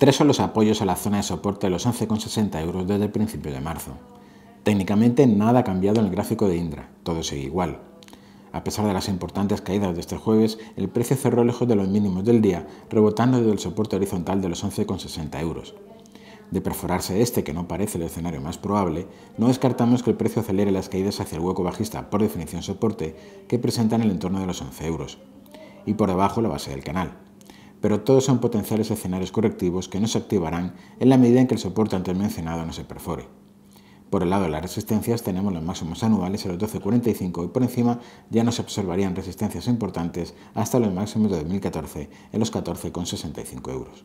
Tres son los apoyos a la zona de soporte de los 11,60 euros desde el principio de marzo. Técnicamente nada ha cambiado en el gráfico de Indra, todo sigue igual. A pesar de las importantes caídas de este jueves, el precio cerró lejos de los mínimos del día, rebotando desde el soporte horizontal de los 11,60 euros. De perforarse este, que no parece el escenario más probable, no descartamos que el precio acelere las caídas hacia el hueco bajista, por definición soporte, que presenta en el entorno de los 11 euros, y por debajo la base del canal. Pero todos son potenciales escenarios correctivos que no se activarán en la medida en que el soporte antes mencionado no se perfore. Por el lado de las resistencias tenemos los máximos anuales en los 12.45 y por encima ya no se observarían resistencias importantes hasta los máximos de 2014 en los 14,65 euros.